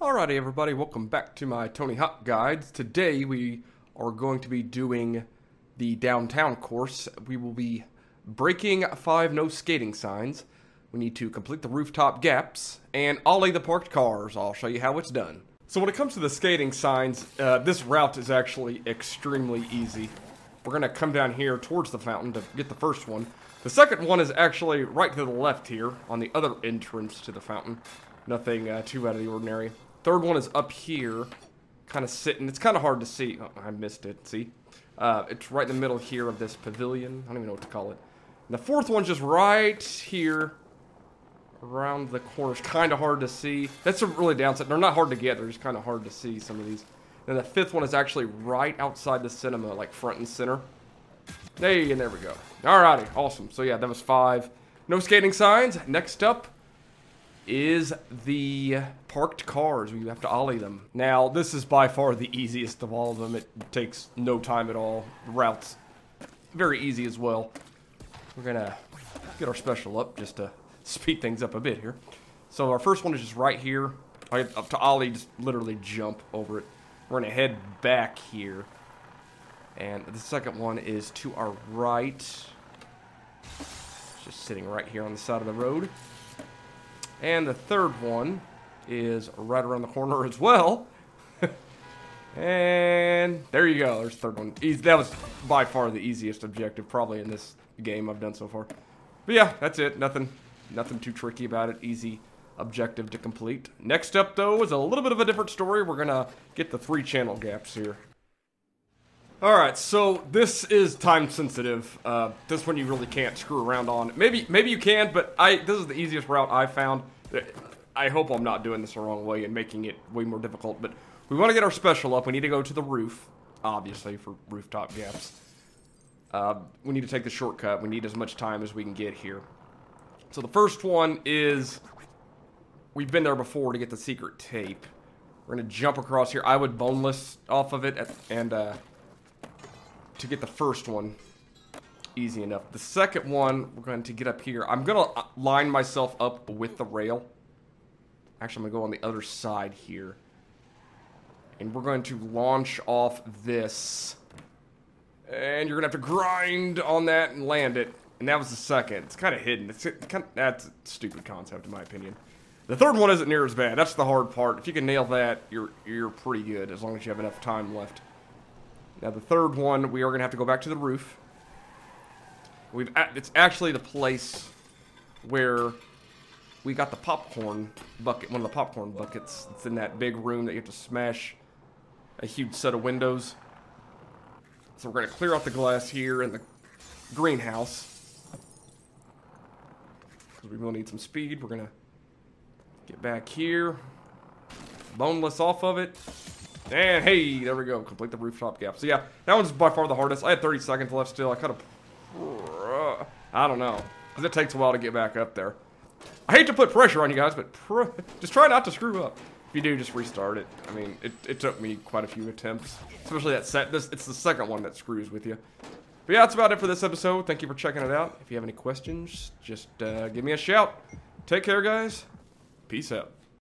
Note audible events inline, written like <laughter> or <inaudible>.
Alrighty everybody, welcome back to my Tony Hawk Guides. Today we are going to be doing the downtown course. We will be breaking five no skating signs. We need to complete the rooftop gaps and ollie the parked cars. I'll show you how it's done. So when it comes to the skating signs, uh, this route is actually extremely easy. We're going to come down here towards the fountain to get the first one. The second one is actually right to the left here on the other entrance to the fountain. Nothing uh, too out of the ordinary. Third one is up here, kind of sitting. It's kind of hard to see. Oh, I missed it. See? Uh, it's right in the middle here of this pavilion. I don't even know what to call it. And the fourth one's just right here around the corner. It's kind of hard to see. That's a really downside. They're not hard to get. They're just kind of hard to see, some of these. And the fifth one is actually right outside the cinema, like front and center. Hey, and there we go. Alrighty, awesome. So yeah, that was five. No skating signs. Next up is the parked cars. We have to ollie them. Now, this is by far the easiest of all of them. It takes no time at all. The route's very easy as well. We're gonna get our special up just to <laughs> speed things up a bit here. So our first one is just right here. Up to ollie, just literally jump over it. We're gonna head back here. And the second one is to our right. Just sitting right here on the side of the road. And the third one is right around the corner as well. <laughs> and there you go. There's the third one. That was by far the easiest objective probably in this game I've done so far. But yeah, that's it. Nothing, nothing too tricky about it. Easy objective to complete. Next up, though, is a little bit of a different story. We're going to get the three channel gaps here. Alright, so this is time sensitive. Uh, this one you really can't screw around on. Maybe maybe you can, but I this is the easiest route I found. I hope I'm not doing this the wrong way and making it way more difficult, but we want to get our special up. We need to go to the roof, obviously, for rooftop gaps. Uh, we need to take the shortcut. We need as much time as we can get here. So the first one is... We've been there before to get the secret tape. We're going to jump across here. I would boneless off of it at, and... Uh, to get the first one easy enough. The second one, we're going to get up here. I'm going to uh, line myself up with the rail. Actually, I'm going to go on the other side here. And we're going to launch off this. And you're going to have to grind on that and land it. And that was the second. It's kind of hidden. It's kind of, That's a stupid concept, in my opinion. The third one isn't near as bad. That's the hard part. If you can nail that, you're you're pretty good, as long as you have enough time left. Now the third one, we are going to have to go back to the roof. We've it's actually the place where we got the popcorn bucket, one of the popcorn buckets. It's in that big room that you have to smash a huge set of windows. So we're going to clear out the glass here in the greenhouse. Because we will need some speed. We're going to get back here. Boneless off of it. And hey, there we go. Complete the rooftop gap. So yeah, that one's by far the hardest. I had 30 seconds left still. I could have... I don't know. Because it takes a while to get back up there. I hate to put pressure on you guys, but <laughs> just try not to screw up. If you do, just restart it. I mean, it, it took me quite a few attempts. Especially that set. This It's the second one that screws with you. But yeah, that's about it for this episode. Thank you for checking it out. If you have any questions, just uh, give me a shout. Take care, guys. Peace out.